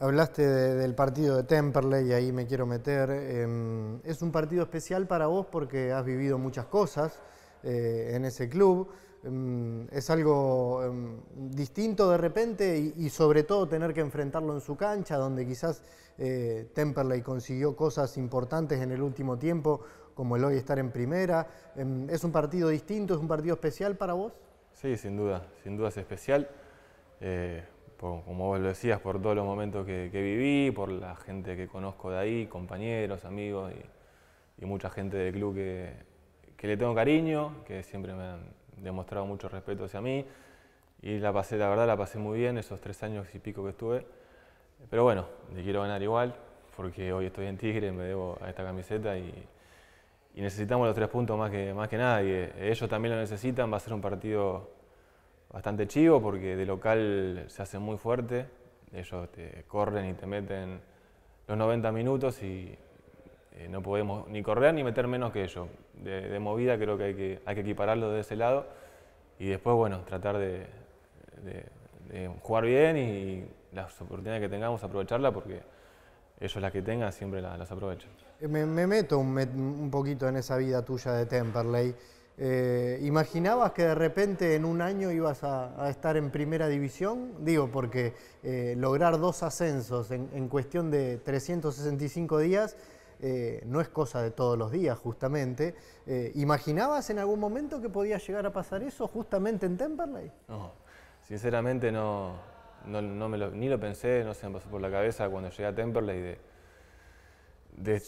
Hablaste del partido de Temperley y ahí me quiero meter. Em, es un partido especial para vos porque has vivido muchas cosas eh, en ese club. Em, es algo em, distinto de repente y, sobre todo tener que enfrentarlo en su cancha, donde quizás eh, Temperley consiguió cosas importantes en el último tiempo, como el hoy estar en primera. ¿Es un partido distinto, es un partido especial para vos? Sí, sin duda, sin duda es especial. Como vos lo decías, por todos los momentos que, viví, por la gente que conozco de ahí, compañeros, amigos y, mucha gente del club que, le tengo cariño, que siempre me han demostrado mucho respeto hacia mí. Y la pasé, la verdad, la pasé muy bien esos tres años y pico que estuve. Pero bueno, le quiero ganar igual, porque hoy estoy en Tigre, me debo a esta camiseta y, necesitamos los tres puntos más que, más que nadie. Ellos también lo necesitan, va a ser un partido bastante chivo porque de local se hace muy fuerte. Ellos te corren y te meten los 90 minutos y eh, no podemos ni correr ni meter menos que ellos. De, movida creo que hay, que hay que equipararlo de ese lado y después, bueno, tratar de, jugar bien y las oportunidades que tengamos aprovecharlas porque ellos las que tengan siempre las, aprovechan. Me, meto un poquito en esa vida tuya de Temperley. Eh, ¿Imaginabas que de repente en un año ibas a, estar en primera división? Digo, porque eh, lograr dos ascensos en, cuestión de 365 días eh, no es cosa de todos los días, justamente. ¿Imaginabas en algún momento que podía llegar a pasar eso justamente en Temperley? No, sinceramente no, ni lo pensé, no se me pasó por la cabeza cuando llegué a Temperley de de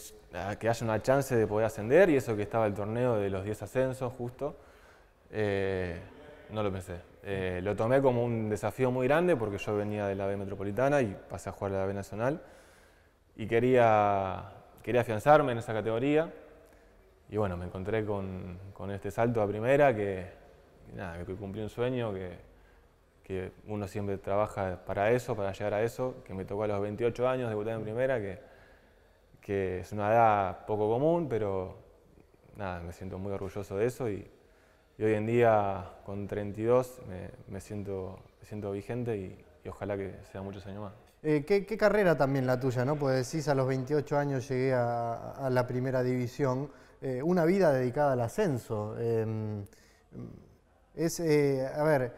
que haya una chance de poder ascender y eso que estaba el torneo de los 10 ascensos justo, eh, no lo pensé. Eh, lo tomé como un desafío muy grande porque yo venía de la B Metropolitana y pasé a jugar a la B Nacional y quería, quería afianzarme en esa categoría y bueno, me encontré con, con este salto a primera que, nada, que cumplí un sueño, que, que uno siempre trabaja para eso, para llegar a eso, que me tocó a los 28 años debutar en primera, que es una edad poco común, pero nada, me siento muy orgulloso de eso y, hoy en día con 32 me, siento, siento vigente y, ojalá que sea muchos años más. Eh, ¿qué, carrera también la tuya, no? Pues decís a los 28 años llegué a, la primera división, eh, una vida dedicada al ascenso. Em, es, eh, a ver,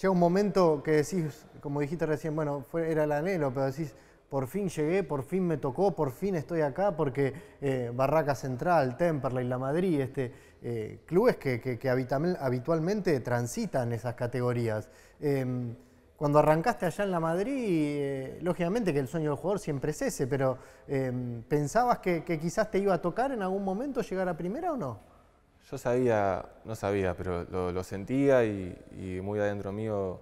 llega un momento que decís, como dijiste recién, bueno, fue, era el anhelo, pero decís, por fin llegué, por fin me tocó, por fin estoy acá, porque eh, Barraca Central, Temperley, La Madrid, este, eh, clubes que, habitualmente transitan esas categorías. Em, cuando arrancaste allá en La Madrid, eh, lógicamente que el sueño del jugador siempre es ese, pero em, ¿pensabas que, quizás te iba a tocar en algún momento llegar a primera o no? Yo sabía, no sabía, pero lo, sentía y muy adentro mío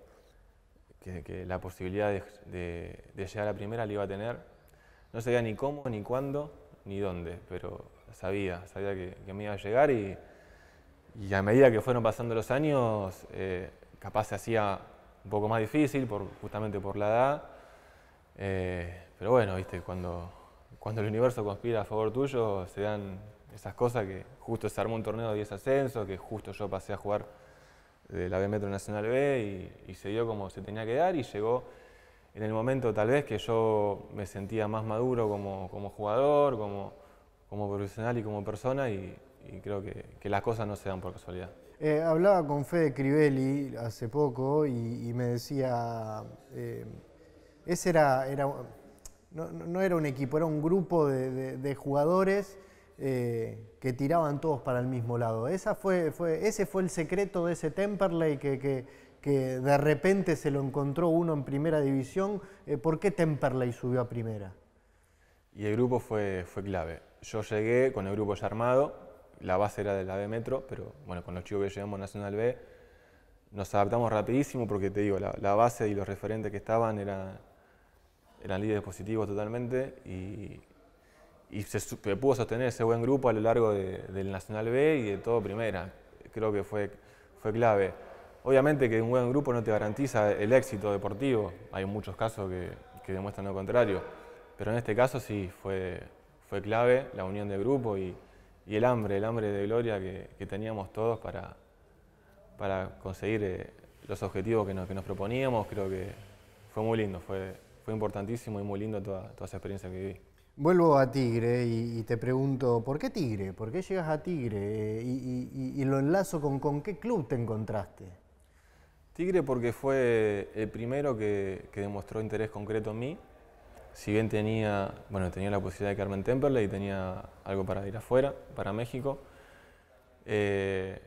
que, la posibilidad de, llegar a primera la iba a tener. No sabía ni cómo, ni cuándo, ni dónde, pero sabía, sabía que, me iba a llegar y, a medida que fueron pasando los años, eh, capaz se hacía un poco más difícil, por, justamente por la edad. Eh, pero bueno, viste, cuando, cuando el universo conspira a favor tuyo, se dan esas cosas que justo se armó un torneo de 10 ascensos, que justo yo pasé a jugar de la B Metro Nacional B y, se dio como se tenía que dar y llegó en el momento tal vez que yo me sentía más maduro como, como jugador, como, como, profesional y como persona y, creo que, las cosas no se dan por casualidad. Eh, hablaba con Fede Crivelli hace poco y, me decía, eh, ese era, era no, no, era un equipo, era un grupo de jugadores eh, que tiraban todos para el mismo lado. Esa fue, ese fue el secreto de ese Temperley que, que, de repente se lo encontró uno en primera división. Eh, ¿Por qué Temperley subió a primera? Y el grupo fue, fue clave. Yo llegué con el grupo ya armado, la base era de la B Metro, pero bueno, con los chicos que llegamos a Nacional B nos adaptamos rapidísimo porque te digo, la, base y los referentes que estaban eran, eran líderes positivos totalmente y, y se, pudo sostener ese buen grupo a lo largo del Nacional B y de todo Primera. Creo que fue, fue clave. Obviamente que un buen grupo no te garantiza el éxito deportivo, hay muchos casos que, demuestran lo contrario, pero en este caso sí fue, fue clave la unión del grupo y, y el hambre, el hambre de gloria que, que teníamos todos para, para conseguir eh, los objetivos que nos, que nos proponíamos, creo que fue muy lindo, fue, fue importantísimo y muy lindo toda, toda esa experiencia que viví. Vuelvo a Tigre y, te pregunto, ¿por qué Tigre? ¿Por qué llegas a Tigre? Y, lo enlazo con, con qué club te encontraste. Tigre porque fue el primero que, demostró interés concreto en mí. Si bien tenía, bueno, tenía la posibilidad de quedarme en Temperley y tenía algo para ir afuera, para México, eh,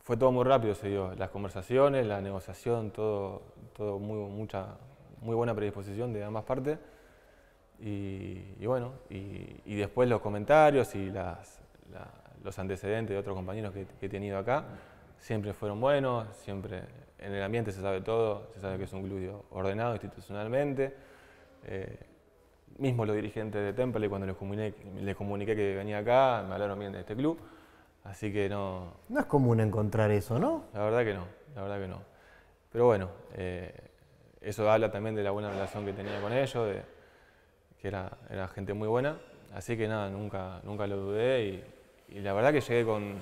fue todo muy rápido, se dio. Las conversaciones, la negociación, todo, todo muy, mucha, muy buena predisposición de ambas partes. Y, bueno, y, después los comentarios y los antecedentes de otros compañeros que, he tenido acá siempre fueron buenos, siempre en el ambiente se sabe todo, se sabe que es un club ordenado institucionalmente. Eh, mismo los dirigentes de Temple, cuando les comuniqué, les comuniqué que venía acá, me hablaron bien de este club. Así que no. No es común encontrar eso, ¿no? La verdad que no, la verdad que no. Pero bueno, eh, eso habla también de la buena relación que tenía con ellos, de, que era, era gente muy buena. Así que nada, nunca, nunca lo dudé y, la verdad que llegué con,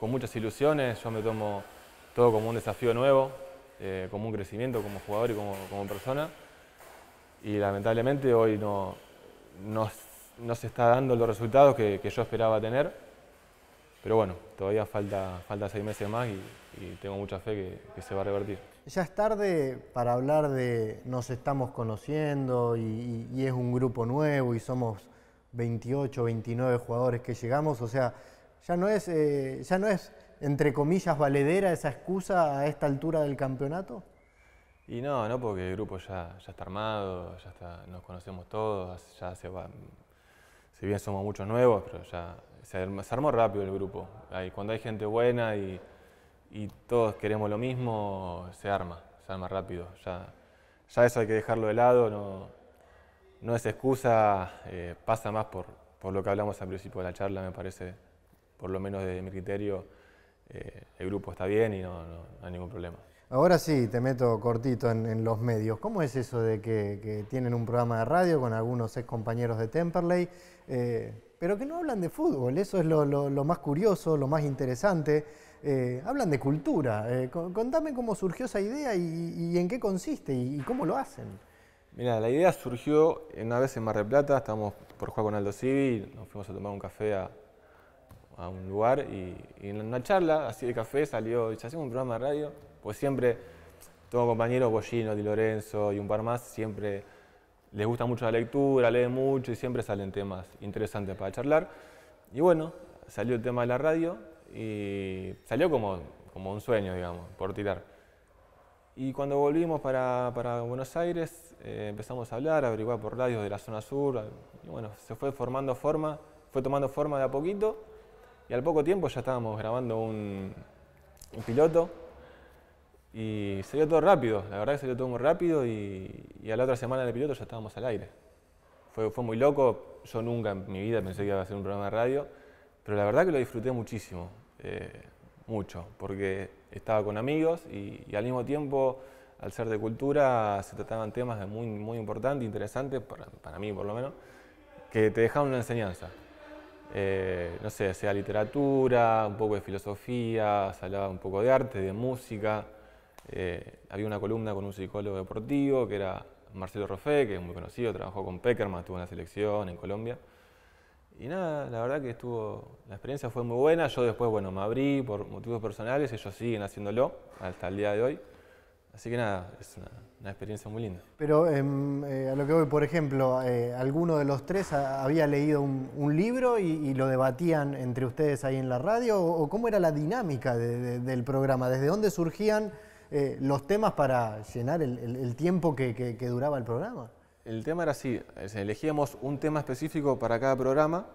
con, muchas ilusiones. Yo me tomo todo como un desafío nuevo, eh, como un crecimiento como jugador y como, como persona. Y lamentablemente hoy no, no, no, se está dando los resultados que, que yo esperaba tener pero bueno, todavía falta, falta seis meses más y, tengo mucha fe que, se va a revertir. Ya es tarde para hablar de nos estamos conociendo y, es un grupo nuevo y somos 28, 29 jugadores que llegamos, o sea, ya no es, eh, ya no es entre comillas valedera esa excusa a esta altura del campeonato. Y no, no, porque el grupo ya, ya está armado, ya está, nos conocemos todos, ya se va, si bien somos muchos nuevos, pero ya se, armó rápido el grupo. cuando hay gente buena y, todos queremos lo mismo, se arma, se arma rápido. Ya, ya eso hay que dejarlo de lado, no, no es excusa, eh, pasa más por, por, lo que hablamos al principio de la charla, me parece, por lo menos de mi criterio, eh, el grupo está bien y no, hay ningún problema. Ahora sí, te meto cortito en, los medios. ¿Cómo es eso de que, tienen un programa de radio con algunos ex compañeros de Temperley? Eh, pero que no hablan de fútbol, eso es lo, más curioso, lo más interesante. Eh, hablan de cultura. Eh, contame cómo surgió esa idea y, en qué consiste y, cómo lo hacen. Mira, la idea surgió una vez en Mar del Plata, estábamos por jugar con Aldo Civi, nos fuimos a tomar un café a, un lugar y, en una charla así de café salió, dice, hacemos un programa de radio, pues siempre, tengo compañeros, Bollino, Di Lorenzo y un par más, siempre les gusta mucho la lectura, leen mucho y siempre salen temas interesantes para charlar. Y bueno, salió el tema de la radio y salió como, como un sueño, digamos, por tirar. Y cuando volvimos para, para Buenos Aires eh, empezamos a hablar, a averiguar por radios de la zona sur. Y bueno, se fue formando forma, fue tomando forma de a poquito. Y al poco tiempo ya estábamos grabando un, un piloto y dio todo rápido, la verdad que dio todo muy rápido y, a la otra semana del piloto ya estábamos al aire. Fue, fue muy loco, yo nunca en mi vida pensé que iba a hacer un programa de radio, pero la verdad que lo disfruté muchísimo, eh, mucho, porque estaba con amigos y, al mismo tiempo, al ser de cultura, se trataban temas muy, muy importantes, interesantes, para, para mí por lo menos, que te dejaban una enseñanza. Eh, no sé, sea literatura, un poco de filosofía, se hablaba un poco de arte, de música. Eh, había una columna con un psicólogo deportivo que era Marcelo Roffé, que es muy conocido, trabajó con Peckerman, estuvo en la selección en Colombia. Y nada, la verdad que estuvo, la experiencia fue muy buena. Yo después, bueno, me abrí por motivos personales, ellos siguen haciéndolo hasta el día de hoy. Así que nada, es una, experiencia muy linda. Pero em, eh, a lo que voy, por ejemplo, eh, alguno de los tres había leído un, libro y, lo debatían entre ustedes ahí en la radio, o, cómo era la dinámica del programa, desde dónde surgían eh, los temas para llenar el, tiempo que, duraba el programa. El tema era así, elegíamos un tema específico para cada programa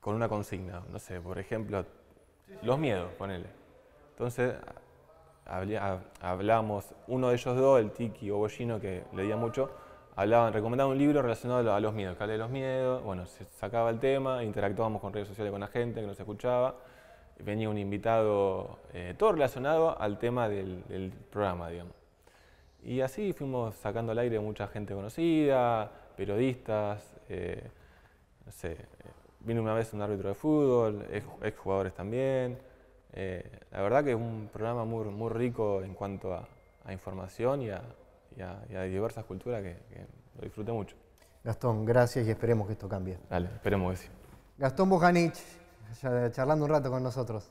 con una consigna. No sé, por ejemplo, los miedos, ponele. Entonces, hablamos, uno de ellos dos, el Tiki o Bollino, que leía mucho, hablaban, recomendaban un libro relacionado a los miedos, que de los miedos, bueno, se sacaba el tema, interactuábamos con redes sociales con la gente que nos escuchaba venía un invitado, eh, todo relacionado al tema del, programa, digamos. Y así fuimos sacando al aire mucha gente conocida, periodistas, eh, no sé, eh, vino una vez un árbitro de fútbol, ex, jugadores también. la verdad que es un programa muy, muy rico en cuanto a, información y a, a, diversas culturas que, lo disfruté mucho. Gastón, gracias y esperemos que esto cambie. Dale, esperemos que sí. Gastón Bujanich, charlando un rato con nosotros.